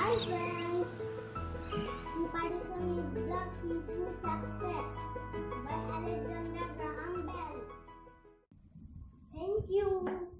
Hi friends! Nipadism is the key to success by Alexander Graham Bell. Thank you.